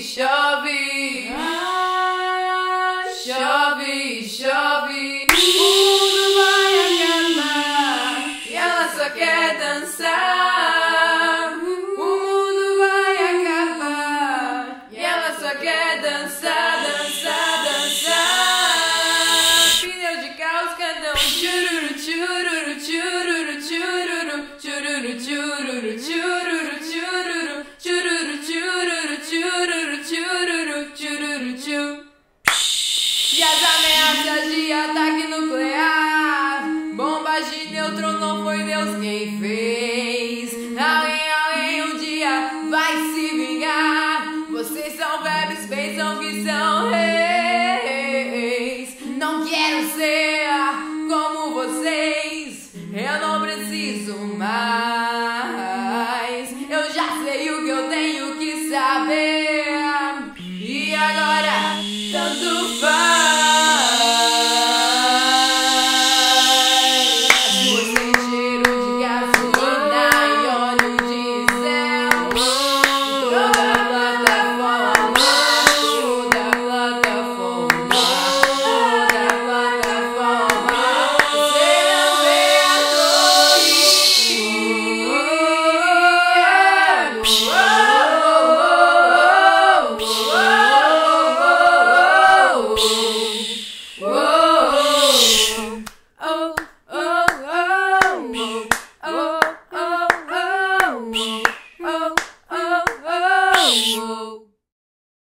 chove, chove. Ah, chove. O mundo vai acabar, e ela só quer dançar. O mundo vai acabar e ela só quer dançar. vez, eu não preciso mais.